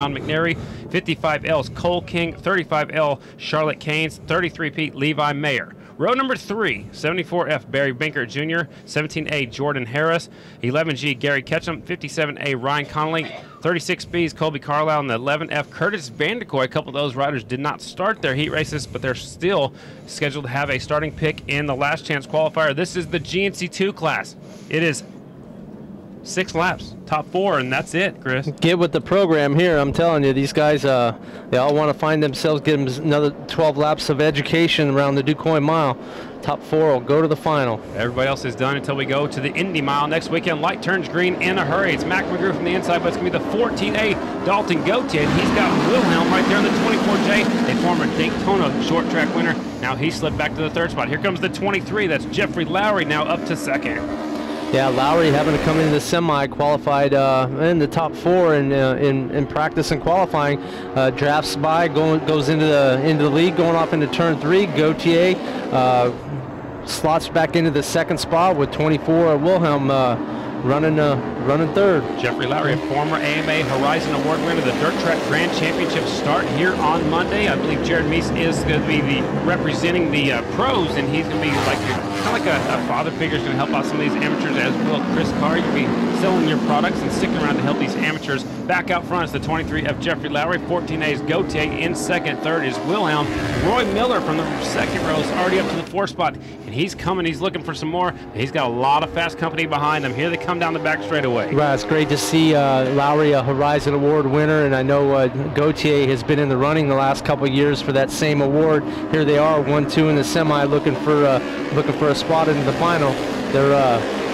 John McNary. 55L's Cole King. 35L Charlotte Canes. 33 Pete Levi Mayer. Row number three, 74F Barry Binker Jr., 17A Jordan Harris, 11G Gary Ketchum, 57A Ryan Connolly, 36B's Colby Carlisle, and the 11F Curtis Vanderkoy. A couple of those riders did not start their heat races, but they're still scheduled to have a starting pick in the last chance qualifier. This is the GNC2 class. It is six laps, top four, and that's it, Chris. Get with the program here. I'm telling you, these guys, uh, they all want to find themselves, get them another 12 laps of education around the Du Quoin Mile. Top four will go to the final. Everybody else is done until we go to the Indy Mile next weekend. Light turns green in a hurry. It's Mac McGrew from the inside, but it's going to be the 14A Dalton. And he's got Wilhelm right there in the 24J, a former Daytona short track winner. Now he slipped back to the third spot. Here comes the 23. That's Jeffrey Lowry now up to second. Yeah, Lowry having to come into the semi, qualified uh, in the top four in, uh, in, in practice and qualifying. Uh, drafts by, going, goes into the into the lead, going off into turn three. Gauthier uh, slots back into the second spot with 24. Wilhelm uh, running uh, running third. Jeffrey Lowry, a former AMA Horizon Award winner. The Dirt Track Grand Championship start here on Monday. I believe Jared Mees is going to be the representing the uh, pros, and he's going to be like kind of like a, a father figure. Going to help out some of these amateurs as well. Chris Carr, you'll be selling your products and sticking around to help these amateurs. Back out front is the 23 of Jeffrey Lowry. 14A is. In second, third is Wilhelm. Roy Miller from the second row is already up to the fourth spot, and he's coming. He's looking for some more. He's got a lot of fast company behind him. Here they come down the back straightaway. Right, it's great to see uh, Lowry a Horizon Award winner, and I know uh, Gauthier has been in the running the last couple years for that same award. Here they are, one, two in the semi, looking for uh, looking for a spot in the final. They're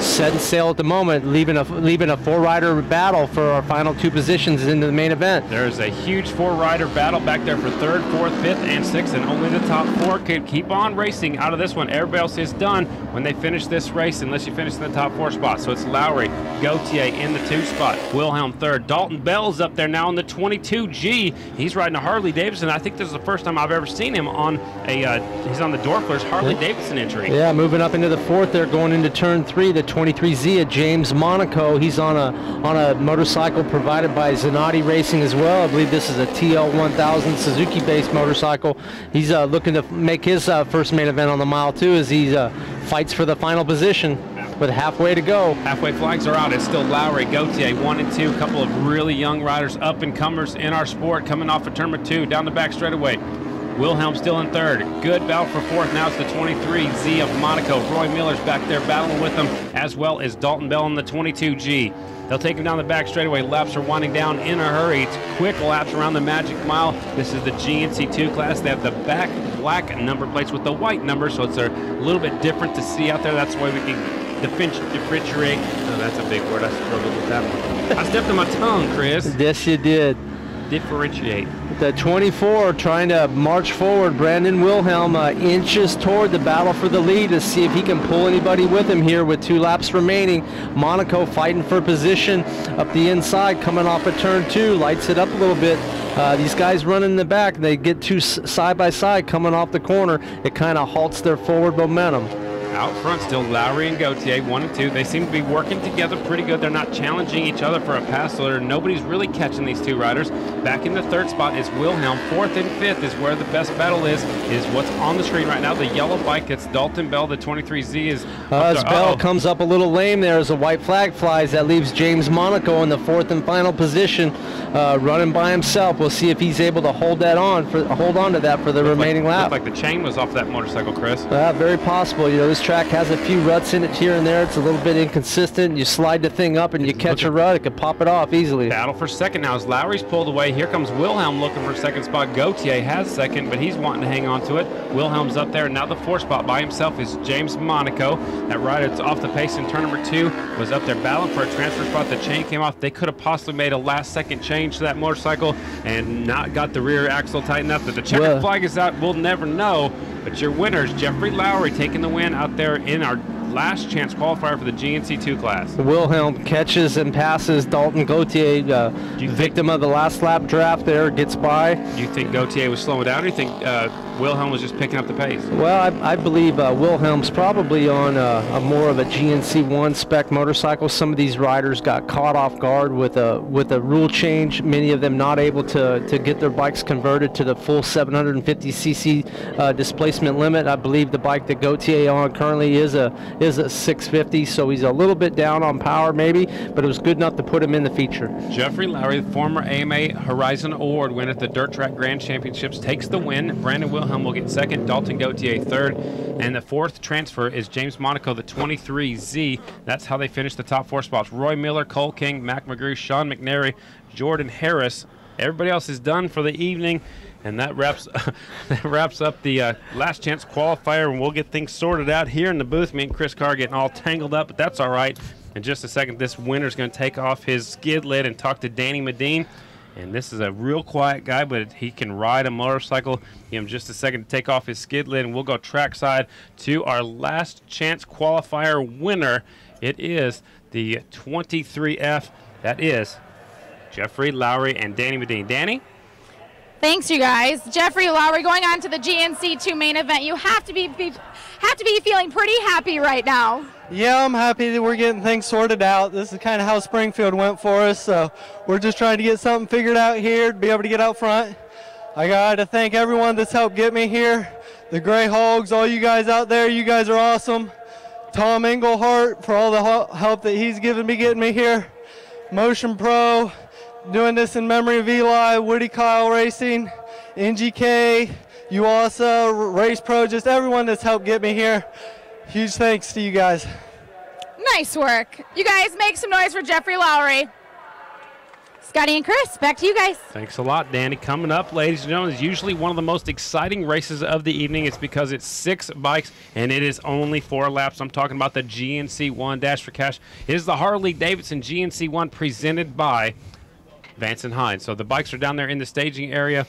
setting sail at the moment, leaving a leaving a four-rider battle for our final two positions into the main event. There's a huge four-rider battle back there for third, fourth, fifth, and sixth, and only the top four could keep on racing out of this one. Everybody else is done when they finish this race, unless you finish in the top four spot. So it's Lowry, Gauthier in the two spot, Wilhelm third, Dalton Bell's up there now in the 22G. He's riding a Harley Davidson. I think this is the first time I've ever seen him on a. Uh, he's on the Dorfler's Harley Davidson entry. Yeah, moving up into the fourth. They're going into turn three. The 23Z at James Monaco. He's on a on a motorcycle provided by Zanotti Racing as well. I believe this is a TL1000 Suzuki-based motorcycle. He's uh, looking to make his uh, first main event on the mile too as he uh, fights for the final position with halfway to go. Halfway flags are out. It's still Lowry, Gauthier, one and two. A couple of really young riders, up and comers in our sport, coming off of turn two, down the back straightaway. Wilhelm still in third. Good battle for fourth. Now it's the 23Z of Monaco. Roy Miller's back there battling with them, as well as Dalton Bell in the 22G. They'll take him down the back straightaway. Laps are winding down in a hurry. It's quick laps around the Magic Mile. This is the GNC2 class. They have the back black number plates with the white number, so it's a little bit different to see out there. That's why we can differentiate. Oh, that's a big word. I struggled with that one. I stepped on my tongue, Chris. Yes, you did. Differentiate. The 24 trying to march forward. Brandon Wilhelm uh, inches toward the battle for the lead to see if he can pull anybody with him here with two laps remaining. Monaco fighting for position up the inside, coming off of turn two, lights it up a little bit. Uh, these guys running in the back, they get two side by side coming off the corner. It kind of halts their forward momentum. Out front still Lowry and Gauthier, one and two. They seem to be working together pretty good. They're not challenging each other for a pass, so nobody's really catching these two riders. Back in the third spot is Wilhelm. Fourth and fifth is where the best battle is, is what's on the screen right now. The yellow bike, it's Dalton Bell. The 23Z is uh, As Bell uh -oh. comes up a little lame there as a white flag flies. That leaves James Monaco in the fourth and final position, uh, running by himself. We'll see if he's able to hold that on, for hold on to that for the looked remaining like, lap. like the chain was off that motorcycle, Chris. Uh, very possible. You know, this track has a few ruts in it here and there. It's a little bit inconsistent. You slide the thing up and you catch a rut, it could pop it off easily. Battle for second now as Lowry's pulled away. Here comes Wilhelm looking for second spot. Gauthier has second, but he's wanting to hang on to it. Wilhelm's up there. And now the fourth spot by himself is James Monaco. That rider's off the pace in turn number two was up there battling for a transfer spot. The chain came off. They could have possibly made a last second change to that motorcycle and not got the rear axle tightened up. But the checker well, flag is out. We'll never know. But your winners, Jeffrey Lowry taking the win out there in our last chance qualifier for the GNC2 class. Wilhelm catches and passes Dalton Gauthier, uh, victim of the last lap draft there, gets by. Do you think Gauthier was slowing down, or do you think uh, Wilhelm was just picking up the pace? Well, I, I believe uh, Wilhelm's probably on a, a, more of a GNC1 spec motorcycle. Some of these riders got caught off guard with a with a rule change. Many of them not able to, to get their bikes converted to the full 750cc uh, displacement limit. I believe the bike that Gauthier on currently is a is a 650, so he's a little bit down on power maybe, but it was good enough to put him in the feature. Jeffrey Lowry, former AMA Horizon Award winner at the Dirt Track Grand Championships, takes the win. Brandon Wilhelm Wilhelm will get second, Dalton Gauthier third, and the fourth transfer is James Monaco, the 23Z. That's how they finished the top four spots. Roy Miller, Cole King, Mac McGrew, Sean McNary, Jordan Harris. Everybody else is done for the evening, and that wraps that wraps up the uh, last chance qualifier, and we'll get things sorted out here in the booth. Me and Chris Carr getting all tangled up, but that's all right. In just a second, this winner's going to take off his skid lid and talk to Danny Medine. And this is a real quiet guy, but he can ride a motorcycle. Give him just a second to take off his skid lid, and we'll go trackside to our last chance qualifier winner. It is the 23F. That is Jeffrey Lowry and Danny Medine. Danny? Thanks, you guys. Jeffrey Lowry going on to the GNC 2 main event. You have to be, be have to be feeling pretty happy right now. Yeah, I'm happy that we're getting things sorted out. This is kind of how Springfield went for us, so we're just trying to get something figured out here to be able to get out front. I got to thank everyone that's helped get me here. The Gray Hogs, all you guys out there, you guys are awesome. Tom Englehart for all the help that he's given me getting me here. Motion Pro, doing this in memory of Eli, Woody Kyle Racing, NGK, UASA, Race Pro, just everyone that's helped get me here. Huge thanks to you guys. Nice work. You guys make some noise for Jeffrey Lowry. Scotty and Chris, back to you guys. Thanks a lot, Danny. Coming up, ladies and gentlemen, is usually one of the most exciting races of the evening. It's because it's six bikes and it is only four laps. I'm talking about the GNC One Dash for Cash. It is the Harley Davidson GNC One presented by Vance and Hines. So the bikes are down there in the staging area.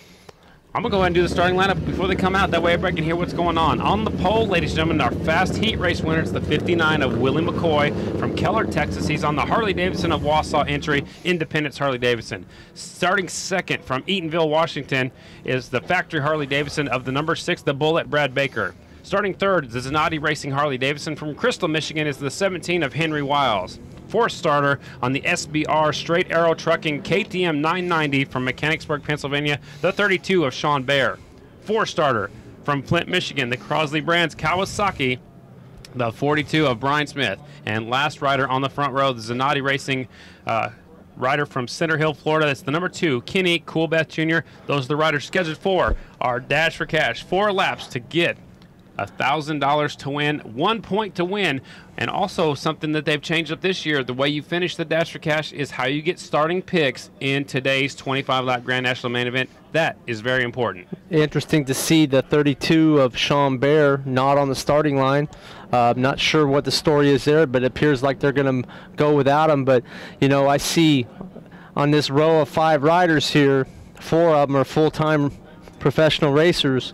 I'm to go ahead and do the starting lineup before they come out. That way everybody can hear what's going on. On the pole, ladies and gentlemen, our fast heat race winner is the 59 of Willie McCoy from Keller, Texas. He's on the Harley Davidson of Wausau entry, Independence Harley Davidson. Starting second from Eatonville, Washington is the factory Harley Davidson of the number six, the Bullet, Brad Baker. Starting third, the Zanotti Racing Harley Davidson from Crystal, Michigan is the 17 of Henry Wiles fourth starter on the SBR Straight Arrow Trucking KTM 990 from Mechanicsburg, Pennsylvania, the 32 of Sean Bear. Four starter from Flint, Michigan, the Crosley Brands Kawasaki, the 42 of Bryan Smith. And last rider on the front row, the Zanotti Racing uh, rider from Center Hill, Florida. That's the number two, Kenny Coolbeth Jr. Those are the riders scheduled for our Dash for Cash. Four laps to get $1,000 to win, one point to win. And also something that they've changed up this year, the way you finish the Dash for Cash is how you get starting picks in today's 25-lap Grand National main event. That is very important. Interesting to see the 32 of Sean Bear not on the starting line. Uh, I'm not sure what the story is there, but it appears like they're going to go without him. But, you know, I see on this row of five riders here, four of them are full-time professional racers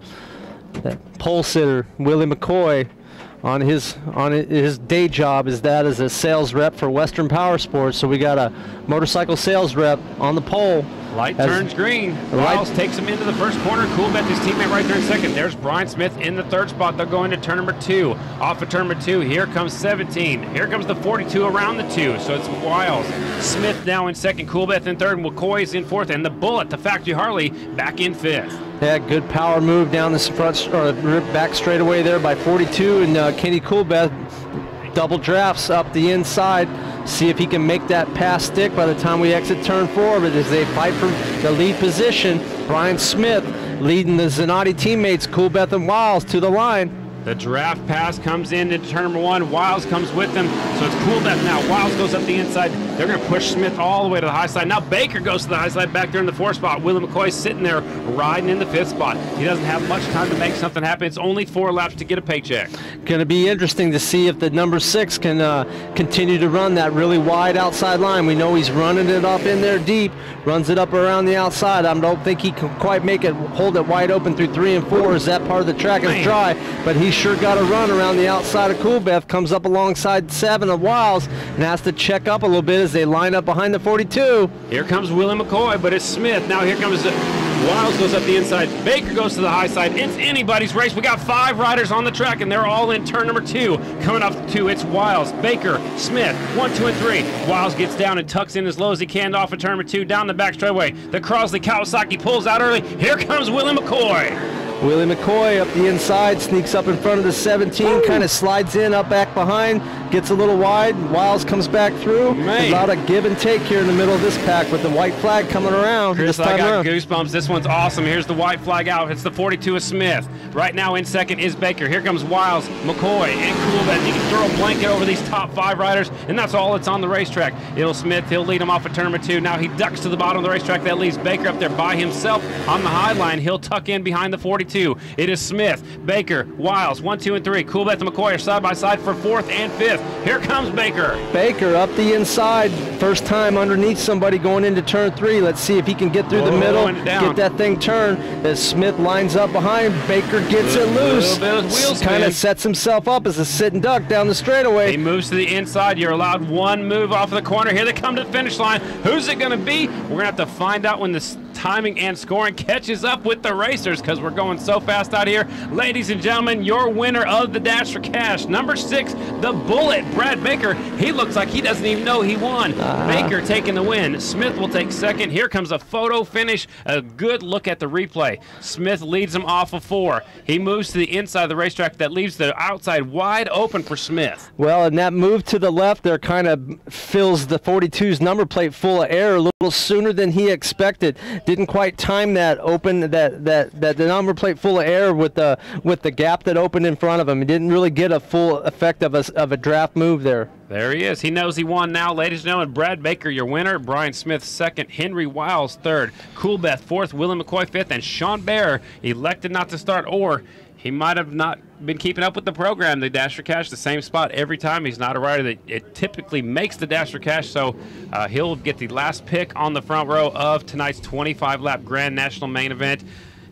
that pole sitter Willie McCoy on his on his day job is that as a sales rep for Western Power Sports. So we got a motorcycle sales rep on the pole. Light turns green. Wiles takes him into the first corner. Coolbeth, his teammate, right there in second. There's Bryan Smith in the third spot. They'll go into turn number two. Off of turn number two, here comes 17. Here comes the 42 around the two. So it's Wiles. Smith now in second. Coolbeth in third. McCoy's in fourth. And the Bullet, the factory Harley, back in fifth. Yeah, good power move down the front or back straightaway there by 42, and uh, Kenny Coolbeth double drafts up the inside. See if he can make that pass stick by the time we exit turn four. But as they fight for the lead position, Bryan Smith leading the Zanotti teammates, Coolbeth and Wiles, to the line. The draft pass comes in into turn number one. Wiles comes with them. So it's Coolbeth now. Wiles goes up the inside. They're going to push Smith all the way to the high side. Now Baker goes to the high side back there in the fourth spot. Willie McCoy sitting there riding in the fifth spot. He doesn't have much time to make something happen. It's only four laps to get a paycheck. Going to be interesting to see if the number six can uh, continue to run that really wide outside line. We know he's running it up in there deep, runs it up around the outside. I don't think he can quite make it, hold it wide open through three and four as that part of the track is dry, but he's Sure got a run around the outside of Coolbeth. Comes up alongside seven of Wiles and has to check up a little bit as they line up behind the 42. Here comes Willie McCoy, but it's Smith. Now here comes uh, Wiles goes up the inside. Baker goes to the high side. It's anybody's race. We got five riders on the track, and they're all in turn number two. Coming off two, it's Wiles, Baker, Smith, one, two, and three. Wiles gets down and tucks in as low as he can off of turn number two, down the back straightaway. The Crosley Kawasaki pulls out early. Here comes Willie McCoy. Willie McCoy up the inside, sneaks up in front of the 17, kind of slides in, up back behind, gets a little wide. Wiles comes back through. Man. A lot of give and take here in the middle of this pack with the white flag coming around. Chris, I got around. goosebumps. This one's awesome. Here's the white flag out. It's the 42 of Smith. Right now in second is Baker. Here comes Wiles, McCoy, and that You can throw a blanket over these top five riders, and that's all that's on the racetrack. It'll Smith. He'll lead him off of turn or two. Now he ducks to the bottom of the racetrack. That leaves Baker up there by himself on the high line. He'll tuck in behind the 42. It is Smith, Baker, Wiles, one, two, and three. Coolbeth and McCoy are side by side for fourth and fifth. Here comes Baker. Baker up the inside, first time underneath somebody going into turn three. Let's see if he can get through the oh, middle, get that thing turned. As Smith lines up behind, Baker gets it loose. bit of wheel Kind of sets himself up as a sitting duck down the straightaway. He moves to the inside. You're allowed one move off of the corner. Here they come to the finish line. Who's it going to be? We're going to have to find out when this timing and scoring catches up with the racers because we're going so fast out here. Ladies and gentlemen, your winner of the Dash for Cash, number six, the Bullet, Brad Baker. He looks like he doesn't even know he won. Ah. Baker taking the win. Smith will take second. Here comes a photo finish. A good look at the replay. Smith leads him off of four. He moves to the inside of the racetrack. That leaves the outside wide open for Smith. Well, and that move to the left there kind of fills the 42's number plate full of air a little sooner than he expected. Didn't quite time that open that that that the number plate full of air with the with the gap that opened in front of him. He didn't really get a full effect of a of a draft move there. There he is. He knows he won now, ladies and gentlemen. Brad Baker, your winner. Bryan Smith, second. Henry Wiles, third. Coolbeth, fourth. William McCoy, fifth. And Sean Bear elected not to start, or he might have not been keeping up with the program. The Dash for Cash, the same spot every time. He's not a rider that it typically makes the Dash for Cash, so uh, he'll get the last pick on the front row of tonight's 25 lap Grand National main event.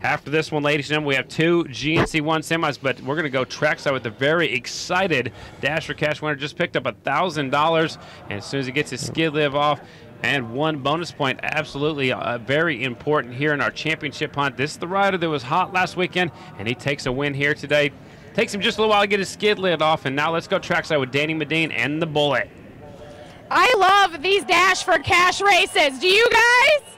After this one, ladies and gentlemen, we have two GNC one semis, but we're going to go trackside with the very excited Dash for Cash winner. Just picked up a thousand dollars, and as soon as he gets his skid lid off, and one bonus point, absolutely uh, very important here in our championship hunt. This is the rider that was hot last weekend, and he takes a win here today. Takes him just a little while to get his skid lid off, and now let's go trackside with Danny Medine and the Bullet. I love these Dash for Cash races. Do you guys?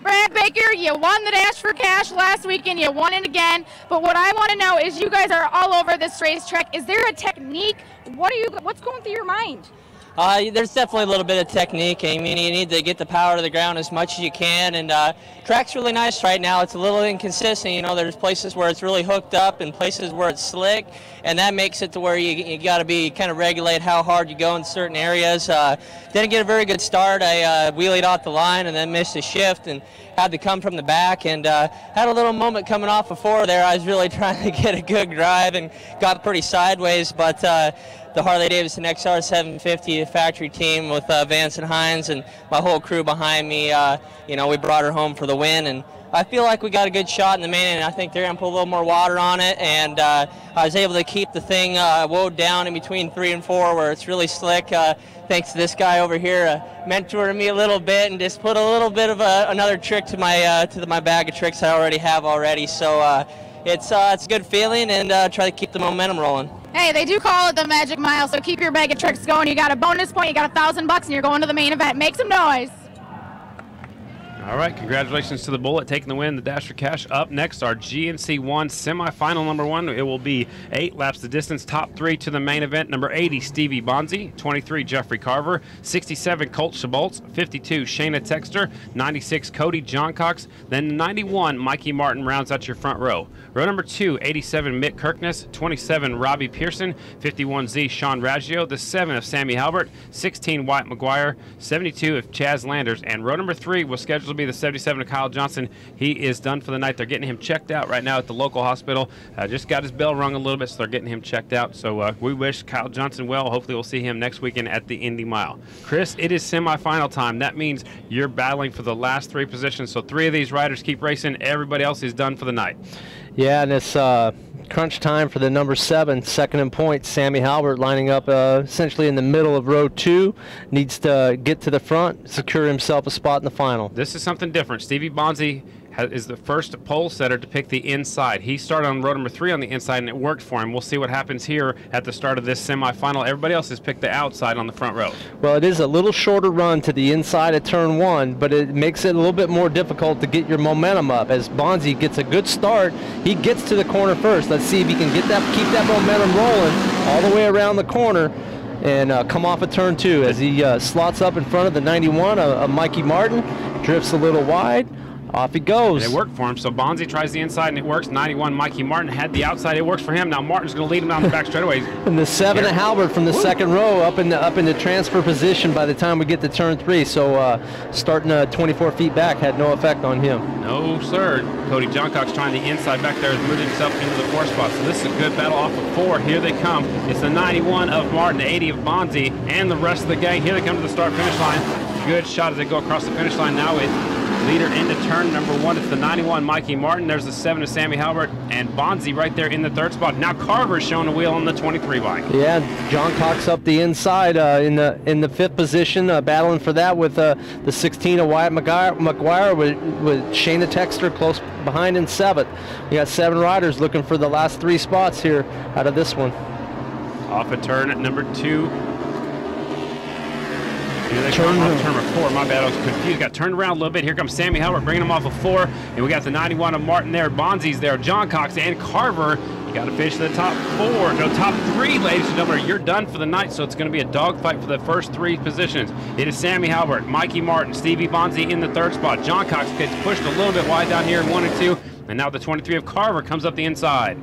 Brad Baker, you won the Dash for Cash last weekend. You won it again. But what I want to know is, you guys are all over this racetrack. Is there a technique? What are you? What's going through your mind? Uh, there's definitely a little bit of technique. I mean, you need to get the power to the ground as much as you can. And uh, track's really nice right now. It's a little inconsistent. You know, there's places where it's really hooked up and places where it's slick, and that makes it to where you, you got to be kind of regulate how hard you go in certain areas. Uh, didn't get a very good start. I uh, wheelied off the line and then missed a shift and had to come from the back and uh, had a little moment coming off before there. I was really trying to get a good drive and got pretty sideways, but uh, the Harley Davidson XR 750, factory team with uh, Vance and Hines and my whole crew behind me. Uh, you know, we brought her home for the win, and I feel like we got a good shot in the main, and I think they're gonna put a little more water on it. And uh, I was able to keep the thing uh, woed down in between three and four, where it's really slick. Uh, thanks to this guy over here, uh, mentoring me a little bit and just put a little bit of a, another trick to my uh, to the, my bag of tricks I already have already. So. It's, uh, it's a good feeling and uh, try to keep the momentum rolling. Hey, they do call it the Magic Mile, so keep your bag of tricks going. You got a bonus point, you got a thousand bucks, and you're going to the main event. Make some noise. All right, congratulations to the Bullet taking the win. The Dash for Cash up next, our GNC one semifinal number one. It will be eight laps the distance. Top three to the main event. Number 80, Stevie Bonsey. 23, Jeffrey Carver. 67, Colt Shabolts. 52, Shayna Texter. 96, Cody Johncox, Then 91, Mikey Martin rounds out your front row. Row number two, 87, Mick Kirkness. 27, Robbie Pearson. 51Z, Sean Raggio. The 7 of Sammy Halbert. 16, Wyatt McGuire. 72 of Chaz Landers. And row number three was scheduled to be the 77 of Kyle Johnson. He is done for the night. They're getting him checked out right now at the local hospital. Uh, just got his bell rung a little bit, so they're getting him checked out. So uh, we wish Kyle Johnson well. Hopefully, we'll see him next weekend at the Indy Mile. Chris, it is semifinal time. That means you're battling for the last three positions. So three of these riders keep racing. Everybody else is done for the night. Yeah, and it's uh, crunch time for the number seven, second in point. Sammy Halbert lining up uh, essentially in the middle of row two. Needs to get to the front, secure himself a spot in the final. This is something different. Stevie Bonsey is the first pole setter to pick the inside. He started on row number three on the inside, and it worked for him. We'll see what happens here at the start of this semifinal. Everybody else has picked the outside on the front row. Well, it is a little shorter run to the inside of turn one, but it makes it a little bit more difficult to get your momentum up. As Bonsey gets a good start, he gets to the corner first. Let's see if he can get that, keep that momentum rolling all the way around the corner and uh, come off a of turn two as he uh, slots up in front of the 91 of Mikey Martin, drifts a little wide. Off he goes. And it worked for him. So Bonsey tries the inside and it works. 91 Mikey Martin had the outside. It works for him. Now Martin's going to lead him down the back straightaway. and the seven of Halbert from the Woo. second row up in the up in the transfer position by the time we get to turn three. So uh, starting uh, 24 feet back had no effect on him. No, sir. Cody Johncox trying the inside back there has moved himself into the four spot. So this is a good battle off of four. Here they come. It's the 91 of Martin, the 80 of Bonsey, and the rest of the gang. Here they come to the start finish line. Good shot as they go across the finish line. Now it Leader into turn number one. It's the 91 Mikey Martin. There's the seven of Sammy Halbert and Bonsey right there in the third spot. Now Carver's showing a wheel on the 23 bike. Yeah, Johncox up the inside uh, in the in the fifth position, uh, battling for that with uh, the 16 of Wyatt McGuire, McGuire with, with Shayna Texter close behind in seventh. We got seven riders looking for the last three spots here out of this one. Off a turn at number two, here they turn come off turn four. My bad, I was confused. Got turned around a little bit. Here comes Sammy Halbert bringing him off of four. And we got the 91 of Martin there. Bonsey's there. Johncox and Carver. You got to finish the top four. No, top three, ladies and gentlemen. You're done for the night, so it's going to be a dogfight for the first three positions. It is Sammy Halbert, Mikey Martin, Stevie Bonsey in the third spot. Johncox gets pushed a little bit wide down here in one and two. And now the 23 of Carver comes up the inside.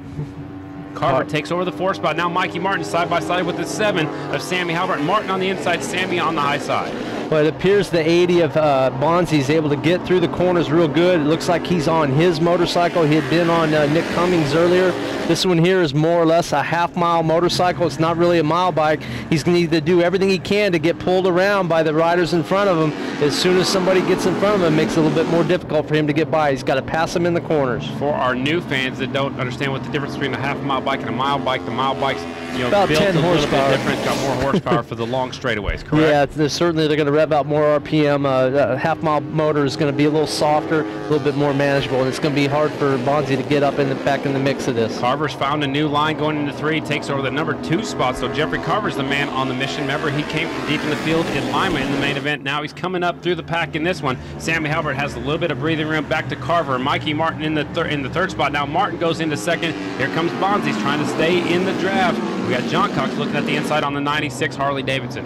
Carver takes over the four spot. Now Mikey Martin side by side with the seven of Sammy Halbert. Martin on the inside, Sammy on the high side. But it appears the 80 of uh, Bonsey is able to get through the corners real good. It looks like he's on his motorcycle. He had been on uh, Nick Cummings earlier. This one here is more or less a half mile motorcycle. It's not really a mile bike. He's going to need to do everything he can to get pulled around by the riders in front of him. As soon as somebody gets in front of him, it makes it a little bit more difficult for him to get by. He's got to pass them in the corners. For our new fans that don't understand what the difference between a half mile bike and a mile bike, the mile bikes you know, about built 10 a horsepower. different, got more horsepower for the long straightaways, correct? Yeah, they're certainly they're going to rev out more RPM. Uh, a half mile motor is going to be a little softer, a little bit more manageable, and it's going to be hard for Bonsey to get up in the back in the mix of this. Carver's found a new line going into three, takes over the number two spot. So Jeffrey Carver's the man on the mission. Remember, he came from deep in the field in Lima in the main event. Now he's coming up through the pack in this one. Sammy Halbert has a little bit of breathing room. Back to Carver. Mikey Martin in the in the third spot. Now Martin goes into second. Here comes Bonsey. He's trying to stay in the draft. We got Johncox looking at the inside on the 96 Harley Davidson.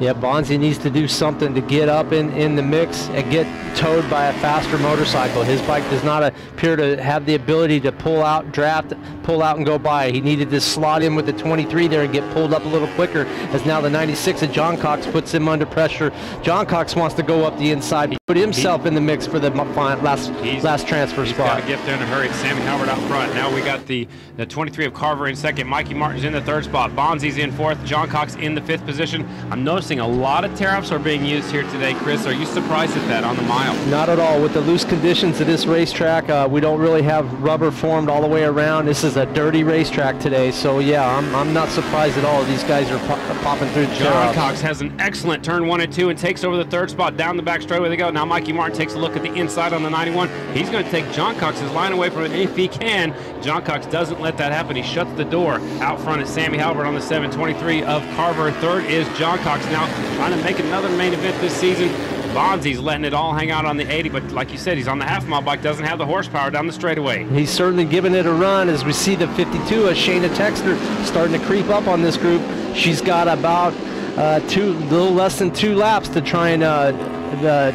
Yeah, Bonsey needs to do something to get up in, in the mix and get towed by a faster motorcycle. His bike does not appear to have the ability to pull out, draft, pull out and go by. He needed to slot in with the 23 there and get pulled up a little quicker as now the 96 of Johncox puts him under pressure. Johncox wants to go up the inside, he, put himself he, in the mix for the last last transfer he's spot. He's got to get there in a hurry. Sammy Halbert out front. Now we got the, the 23 of Carver in second. Mikey Martin's in the third spot. Bonsey's in fourth. Johncox in the fifth position. I'm noticing a lot of tear-offs are being used here today. Chris, are you surprised at that on the mile? Not at all. With the loose conditions of this racetrack, uh, we don't really have rubber formed all the way around. This is a dirty racetrack today, so yeah, I'm, I'm not surprised at all. These guys are popping through the Johncox has an excellent turn one and two and takes over the third spot down the back straightaway they go. Now Mikey Martin takes a look at the inside on the 91. He's going to take Johncox's line away from it if he can. Johncox doesn't let that happen. He shuts the door. Out front is Sammy Halbert on the 723 of Carver. Third is Johncox now trying to make another main event this season. Bonsey's letting it all hang out on the 80, but like you said, he's on the half mile bike, doesn't have the horsepower down the straightaway. He's certainly giving it a run as we see the 52 of Shayna Texter starting to creep up on this group. She's got about uh, two, little less than two laps to try and uh,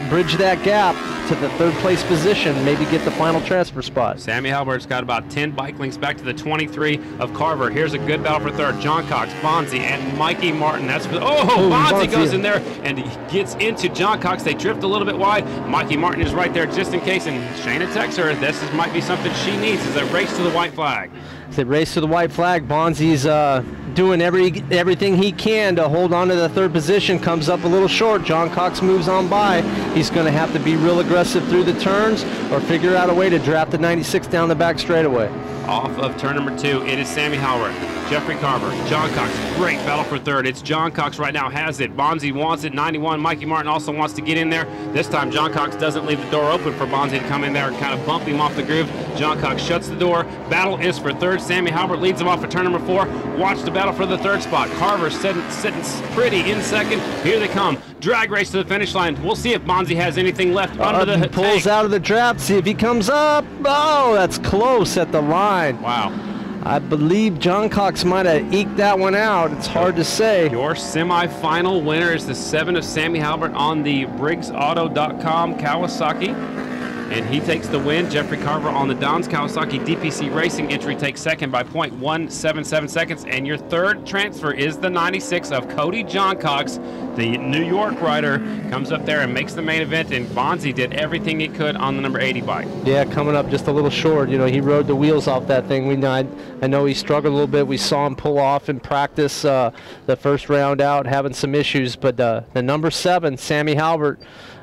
bridge that gap to the third place position, maybe get the final transfer spot. Sammy Halbert's got about 10 bike links back to the 23 of Carver. Here's a good battle for third. John Cox, Bonsey, and Mikey Martin. That's oh, oh Bonsey, Bonsey goes in there and he gets into Johncox. They drift a little bit wide. Mikey Martin is right there just in case. And Shayna Texter. This is, might be something she needs. Is a race to the white flag. It's a race to the white flag. Bonsey's uh, doing every everything he can to hold on to the third position. Comes up a little short. Johncox moves on by. He's going to have to be real aggressive through the turns or figure out a way to draft the 96 down the back straightaway. Off of turn number two, it is Sammy Halbert, Jeffrey Carver, Johncox. Great battle for third. It's Johncox right now has it. Bonsey wants it. 91. Mikey Martin also wants to get in there. This time, Johncox doesn't leave the door open for Bonsey to come in there and kind of bump him off the groove. Johncox shuts the door. Battle is for third. Sammy Halbert leads him off for turn number four. Watch the battle for the third spot. Carver sitting, sitting pretty in second. Here they come. Drag race to the finish line. We'll see if Bonsey has anything left uh, under the pulls tank. out of the draft. See if he comes up. Oh, that's close at the line. Wow. I believe Johncox might have eked that one out. It's hard to say. Your semifinal winner is the seven of Sammy Halbert on the BriggsAuto.com Kawasaki. And he takes the win. Jeffrey Carver on the Dons Kawasaki DPC Racing entry takes second by 0.177 seconds. And your third transfer is the 96 of Cody Johncox, the New York rider, comes up there and makes the main event. And Bonsey did everything he could on the number 80 bike. Yeah, coming up just a little short. You know, he rode the wheels off that thing. We know, I, I know he struggled a little bit. We saw him pull off in practice uh, the first round out, having some issues. But uh, the number seven, Sammy Halbert,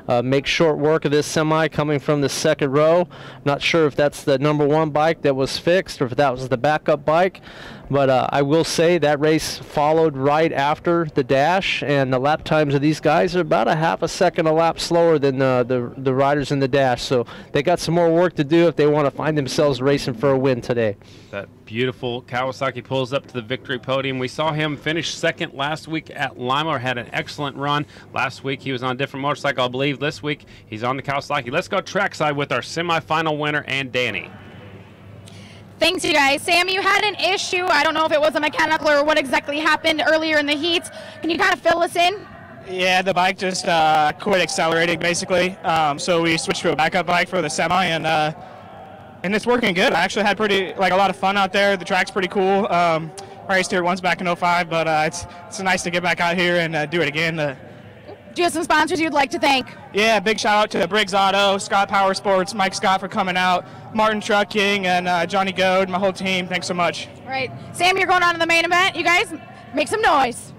uh, make short work of this semi coming from the second row. Not sure if that's the number one bike that was fixed or if that was the backup bike. But uh, I will say that race followed right after the dash, and the lap times of these guys are about a half a second a lap slower than the the riders in the dash. So they got some more work to do if they want to find themselves racing for a win today. That beautiful Kawasaki pulls up to the victory podium. We saw him finish second last week at Lima. Had an excellent run. Last week he was on a different motorcycle, I believe. This week he's on the Kawasaki. Let's go trackside with our semifinal winner and Danny. Thanks, you guys. Sam, you had an issue. I don't know if it was a mechanical or what exactly happened earlier in the heat. Can you kind of fill us in? Yeah, the bike just uh, quit accelerating basically. Um, so we switched to a backup bike for the semi, and uh, and it's working good. I actually had pretty like a lot of fun out there. The track's pretty cool. Um, I raced here once back in 05, but uh, it's it's nice to get back out here and uh, do it again. Do you have some sponsors you'd like to thank? yeah, big shout out to Briggs Auto, Scott Power Sports, Mike Scott for coming out, Martin Trucking, and uh, Johnny Goad, my whole team. Thanks so much. All right. Sam, you're going on to the main event. You guys, make some noise.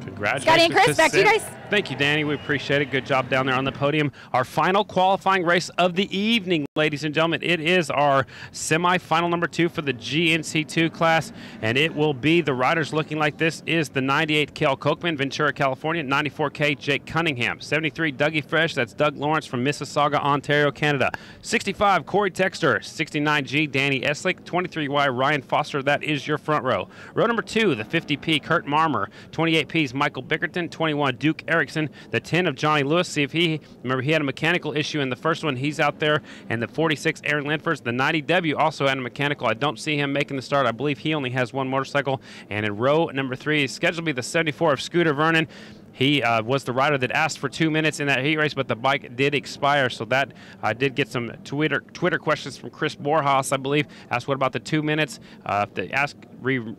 Congratulations. Scotty and Chris, to back to you guys. Thank you, Danny. We appreciate it. Good job down there on the podium. Our final qualifying race of the evening, ladies and gentlemen. It is our semi-final number two for the GNC2 class, and it will be the riders looking like this is the 98 Kel Kolkman, Ventura, California, 94K Jake Cunningham, 73 Dougie Fresh, that's Doug Lawrence from Mississauga, Ontario, Canada, 65 Corey Texter, 69G Danny Eslick, 23Y Ryan Foster, that is your front row. Row number two, the 50P Kurt Marmer, 28Ps Michael Bickerton, 21 Duke Erickson, the 10 of Johnny Lewis. See if he, remember, he had a mechanical issue in the first one. He's out there. And the 46 Aaron Linfors, the 90W also had a mechanical. I don't see him making the start. I believe he only has one motorcycle. And in row number three scheduled to be the 74 of Scooter Vernon. He uh, was the rider that asked for two minutes in that heat race, but the bike did expire. So that I did get some Twitter Twitter questions from Chris Borhaus, I believe. Asked what about the two minutes? Uh, if they ask re,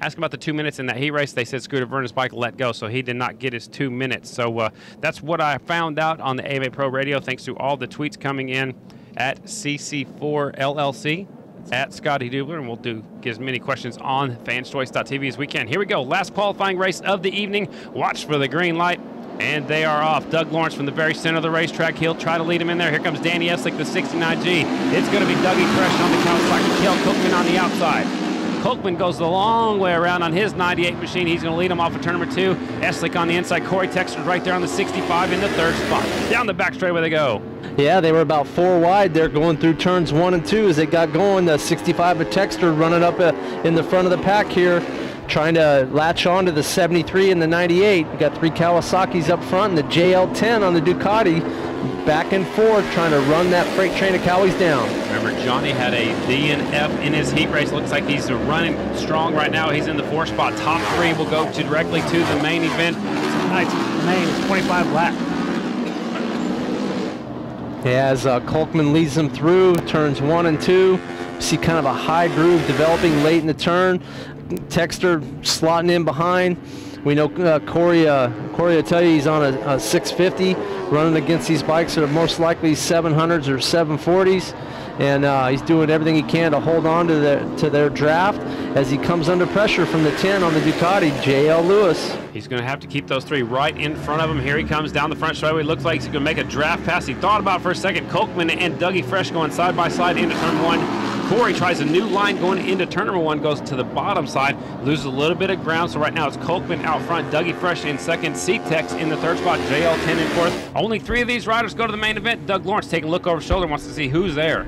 ask about the two minutes in that heat race. They said Scooter Vernon's bike let go, so he did not get his two minutes. So uh, that's what I found out on the AMA Pro Radio. Thanks to all the tweets coming in at CC4LLC at Scotty Dubler, and we'll do get as many questions on fanschoice.tv as we can. Here we go. Last qualifying race of the evening. Watch for the green light. And they are off. Doug Lawrence from the very center of the racetrack. He'll try to lead him in there. Here comes Danny Eslick, the 69G. It's going to be Dougie Fresh on the Kawasaki. Kel Kolkman on the outside. Kolkman goes the long way around on his 98 machine. He's going to lead him off of turn number two. Eslick on the inside. Corey Texter's right there on the 65 in the third spot. Down the back straightaway they go. Yeah, they were about four wide there going through turns one and two as they got going. The 65 of Texter running up uh, in the front of the pack here, trying to latch on to the 73 and the 98. We got three Kawasaki's up front and the JL10 on the Ducati back and forth trying to run that freight train of Cowies down. Remember, Johnny had a D and F in his heat race. Looks like he's running strong right now. He's in the four spot. Top three will go to directly to the main event. Tonight's main is 25 lap. As uh, Kolkman leads them through turns one and two, see kind of a high groove developing late in the turn. Texter slotting in behind. We know uh, Corey, uh, Corey will tell you he's on a, a 650 running against these bikes that are most likely 700s or 740s. And uh, he's doing everything he can to hold on to their to their draft as he comes under pressure from the 10 on the Ducati, JL Lewis. He's going to have to keep those three right in front of him. Here he comes down the front straightaway. Looks like he's going to make a draft pass. He thought about for a second. Kolkman and Dougie Fresh going side by side into turn one. Corey tries a new line going into turn number one, goes to the bottom side, loses a little bit of ground. So right now it's Kolkman out front, Dougie Fresh in second, C-Tex in the third spot, JL10 in fourth. Only three of these riders go to the main event. Doug Lawrence taking a look over his shoulder, wants to see who's there.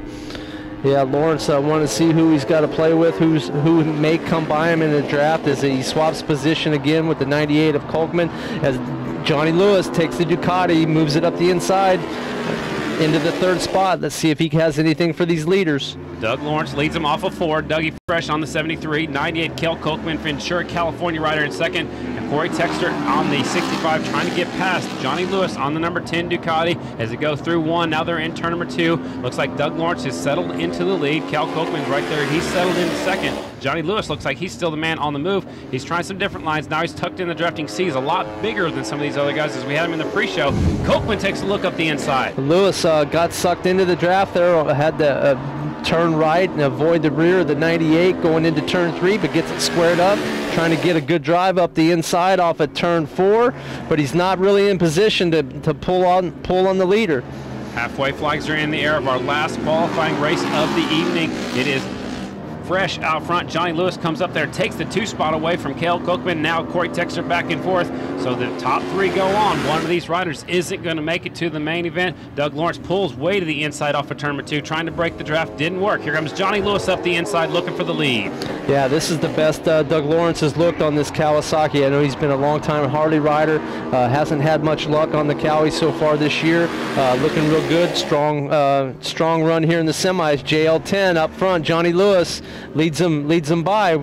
Yeah, Lawrence uh, want to see who he's got to play with, who's who may come by him in the draft as he swaps position again with the 98 of Kolkman as Johnny Lewis takes the Ducati, moves it up the inside into the third spot. Let's see if he has anything for these leaders. Doug Lawrence leads him off of four. Dougie Fresh on the 73. 98, Kel Kolkman, Ventura, California rider in second. Corey Texter on the 65 trying to get past Johnny Lewis on the number 10 Ducati as they go through one. Now they're in turn number two. Looks like Doug Lawrence is settled into the lead. Kel Kolkman's right there. He's settled into second. Johnny Lewis looks like he's still the man on the move. He's trying some different lines. Now he's tucked in the drafting C. He's a lot bigger than some of these other guys as we had him in the pre-show. Kolkman takes a look up the inside. Lewis uh, got sucked into the draft there, had the uh, turn right and avoid the rear of the 98 going into turn three, but gets it squared up, trying to get a good drive up the inside off at turn four, but he's not really in position to, to pull on pull on the leader. Halfway flags are in the air of our last qualifying race of the evening. It is fresh out front. Johnny Lewis comes up there, takes the two spot away from Kel Kolkman. Now Corey Texter back and forth. So the top three go on. One of these riders isn't going to make it to the main event. Doug Lawrence pulls way to the inside off of turn two, trying to break the draft. Didn't work. Here comes Johnny Lewis up the inside looking for the lead. Yeah, this is the best uh, Doug Lawrence has looked on this Kawasaki. I know he's been a long time Harley rider. Uh, hasn't had much luck on the Cowie so far this year. Uh, looking real good. Strong, uh, strong run here in the semis. JL10 up front. Johnny Lewis leads them leads them by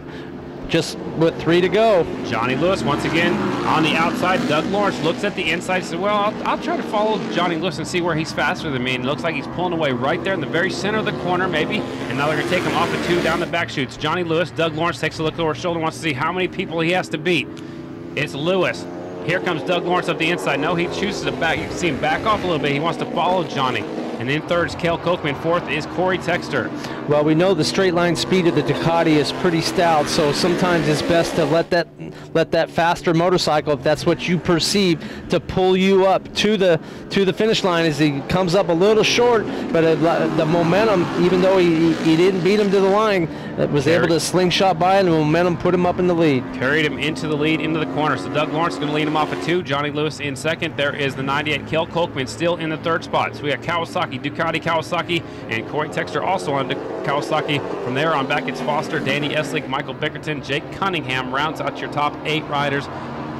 just with three to go. Johnny Lewis once again on the outside. Doug Lawrence looks at the inside says, well, I'll, I'll, try to follow Johnny Lewis and see where he's faster than me. And it looks like he's pulling away right there in the very center of the corner maybe. And now they're to take him off the two down the back chutes. Johnny Lewis, Doug Lawrence takes a look over his shoulder, wants to see how many people he has to beat. It's Lewis. Here comes Doug Lawrence up the inside. No, he chooses to back. You can see him back off a little bit. He wants to follow Johnny. And then third is Kel Kolkman. Fourth is Corey Texter. Well, we know the straight line speed of the Ducati is pretty stout, so sometimes it's best to let that let that faster motorcycle, if that's what you perceive, to pull you up to the to the finish line as he comes up a little short, but the momentum, even though he, he didn't beat him to the line, was Carried. able to slingshot by, and the momentum put him up in the lead. Carried him into the lead, into the corner. So Doug Lawrence is going to lead him off at two. Johnny Lewis in second. There is the 98 Kel Kolkman still in the third spot. So we got Kawasaki, Ducati Kawasaki, and Corey Texter also on Kawasaki. From there on back, it's Foster, Danny Eslick, Michael Bickerton, Jake Cunningham rounds out your top eight riders.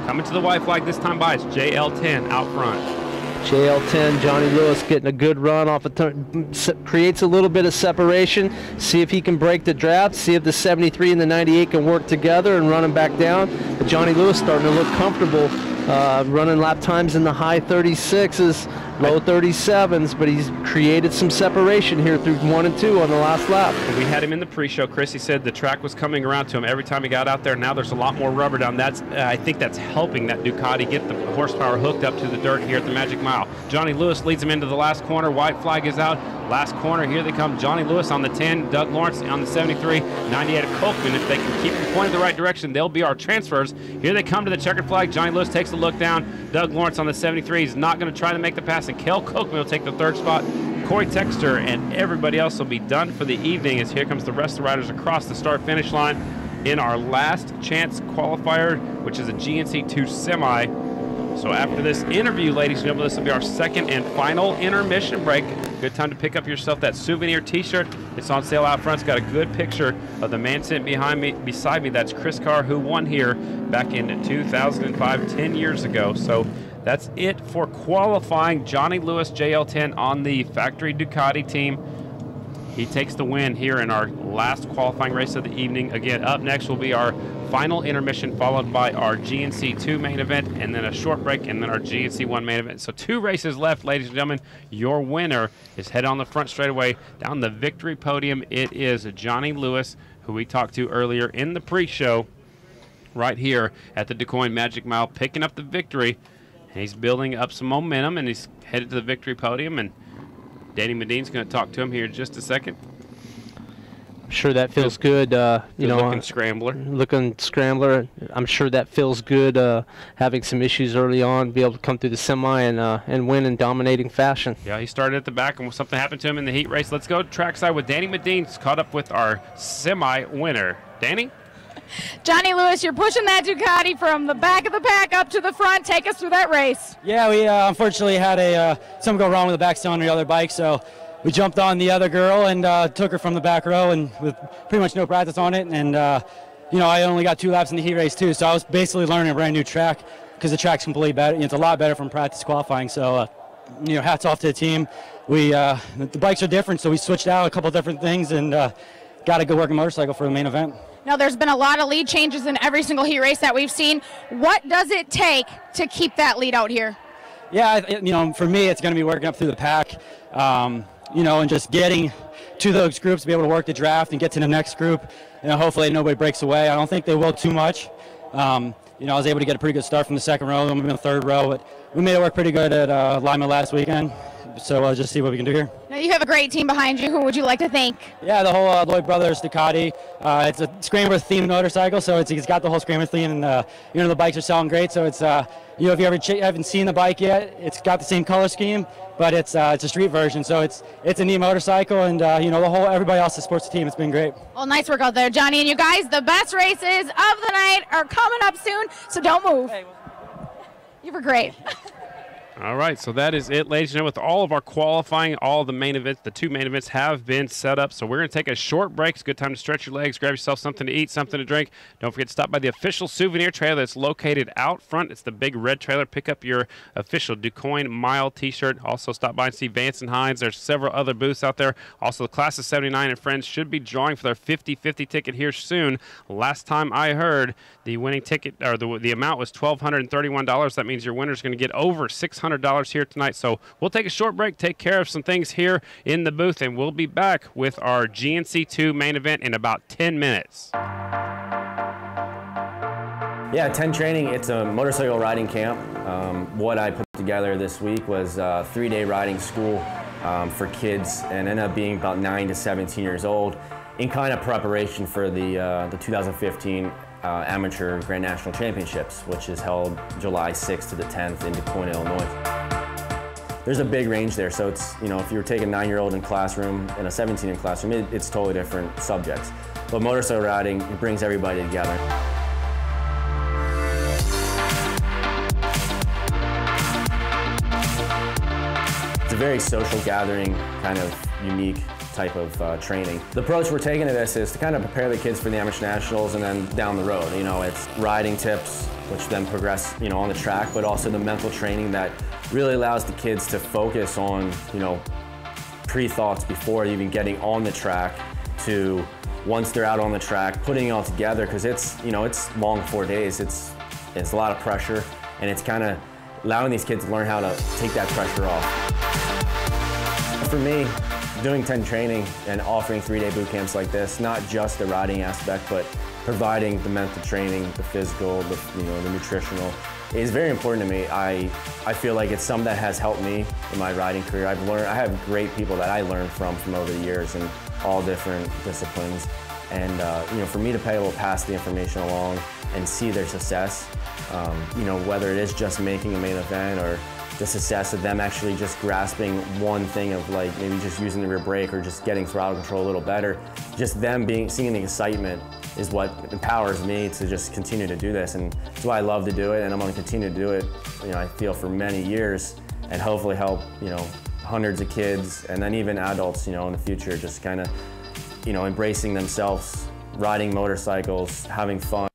Coming to the white flag this time by, it's JL10 out front. JL10, Johnny Lewis getting a good run off a turn, creates a little bit of separation. See if he can break the draft. See if the 73 and the 98 can work together and run him back down. But Johnny Lewis starting to look comfortable, uh, running lap times in the high 36s low 37s, but he's created some separation here through one and two on the last lap. We had him in the pre-show. Chrissy said the track was coming around to him every time he got out there. Now there's a lot more rubber down. That's uh, I think that's helping that Ducati get the horsepower hooked up to the dirt here at the Magic Mile. Johnny Lewis leads him into the last corner. White flag is out. Last corner, here they come. Johnny Lewis on the 10, Doug Lawrence on the 73, 98 of Kolkman. If they can keep them pointed the right direction, they'll be our transfers. Here they come to the checkered flag. Johnny Lewis takes a look down. Doug Lawrence on the 73 is not going to try to make the pass, and Kel Kolkman will take the third spot. Corey Texter and everybody else will be done for the evening as here comes the rest of the riders across the start finish line in our last chance qualifier, which is a GNC2 semi. So after this interview, ladies and gentlemen, this will be our second and final intermission break. Good time to pick up yourself that souvenir T-shirt. It's on sale out front. It's got a good picture of the man sitting behind me, beside me. That's Chris Carr, who won here back in 2005, 10 years ago. So that's it for qualifying. Johnny Lewis, JL10 on the factory Ducati team. He takes the win here in our last qualifying race of the evening. Again, up next will be our final intermission, followed by our GNC 2 main event, and then a short break, and then our GNC 1 main event. So, two races left, ladies and gentlemen. Your winner is head on the front straightaway down the victory podium. It is Johnny Lewis, who we talked to earlier in the pre show, right here at the Du Quoin Magic Mile, picking up the victory. He's building up some momentum, and he's headed to the victory podium. And Danny Medine's going to talk to him here in just a second. I'm sure that feels good. Uh, you Good know, looking uh, scrambler. looking scrambler. I'm sure that feels good. Uh, having some issues early on, be able to come through the semi and uh, and win in dominating fashion. Yeah, he started at the back, and something happened to him in the heat race. Let's go trackside with Danny Medine. He's caught up with our semi winner. Danny? Johnny Lewis, you're pushing that Ducati from the back of the pack up to the front. Take us through that race. Yeah, we uh, unfortunately had a uh, something go wrong with the back cylinder of the other bike, so we jumped on the other girl and uh, took her from the back row, and with pretty much no practice on it. And uh, you know, I only got two laps in the heat race too, so I was basically learning a brand new track because the track's completely better. It's a lot better from practice qualifying. So, uh, you know, hats off to the team. We uh, the bikes are different, so we switched out a couple different things and got a good working motorcycle for the main event. Now, there's been a lot of lead changes in every single heat race that we've seen. What does it take to keep that lead out here? Yeah, you know, for me, it's going to be working up through the pack, um, you know, and just getting to those groups to be able to work the draft and get to the next group. Know, hopefully nobody breaks away. I don't think they will too much. Um, you know, I was able to get a pretty good start from the second row, I'm in the third row, but we made it work pretty good at uh, Lima last weekend. So I'll just see what we can do here. Now, you have a great team behind you. Who would you like to thank? Yeah, the whole uh, Lloyd Brothers Ducati. Uh, it's a Scrambler themed motorcycle, so it's, it's got the whole Scrambler theme, and uh, you know the bikes are selling great. So it's uh, you know if you ever ch- haven't seen the bike yet, it's got the same color scheme, but it's uh, it's a street version. So it's it's a neat motorcycle, and uh, you know the whole everybody else that supports the team. It's been great. Well, nice work out there, Johnny. And you guys, the best races of the night are coming up soon, so don't move. You were great. All right, so that is it, ladies and gentlemen. With all of our qualifying, all the main events, the two main events have been set up. So we're going to take a short break. It's a good time to stretch your legs, grab yourself something to eat, something to drink. Don't forget to stop by the official souvenir trailer that's located out front. It's the big red trailer. Pick up your official Du Quoin Mile T-shirt. Also stop by and see Vance and Hines. There's several other booths out there. Also, the Class of 79 and friends should be drawing for their 50-50 ticket here soon. Last time I heard, the winning ticket or the, the amount was $1,231. That means your winner is going to get over $600 here tonight. So we'll take a short break, take care of some things here in the booth, and we'll be back with our GNC2 main event in about 10 minutes. Yeah, 10 Training, it's a motorcycle riding camp. Um, what I put together this week was a three-day riding school um, for kids and ended up being about 9 to 17 years old in kind of preparation for the, uh, the 2015 uh, Amateur Grand National Championships, which is held July 6th to the 10th in Du Quoin, Illinois. There's a big range there, so it's, you know, if you're taking a nine-year-old in classroom and a 17 in classroom, it, it's totally different subjects. But motorcycle riding, it brings everybody together. It's a very social gathering, kind of unique type of uh, training. The approach we're taking to this is to kind of prepare the kids for the amateur nationals and then down the road. You know, it's riding tips, which then progress, you know, on the track, but also the mental training that really allows the kids to focus on, you know, pre-thoughts before even getting on the track to once they're out on the track, putting it all together because it's, you know, it's long four days. It's, it's a lot of pressure and it's kind of allowing these kids to learn how to take that pressure off. For me, doing 10 training and offering three-day boot camps like this, not just the riding aspect, but providing the mental training, the physical, the, you know, the nutritional, is very important to me. I, I feel like it's something that has helped me in my riding career. I've learned, I have great people that I learned from from over the years in all different disciplines. And uh, you know, for me to be able to pass the information along and see their success, um, you know, whether it is just making a main event or the success of them actually just grasping one thing of like maybe just using the rear brake or just getting throttle control a little better. Just them being seeing the excitement is what empowers me to just continue to do this and it's why I love to do it and I'm going to continue to do it you know I feel for many years and hopefully help you know hundreds of kids and then even adults you know in the future just kind of you know embracing themselves riding motorcycles having fun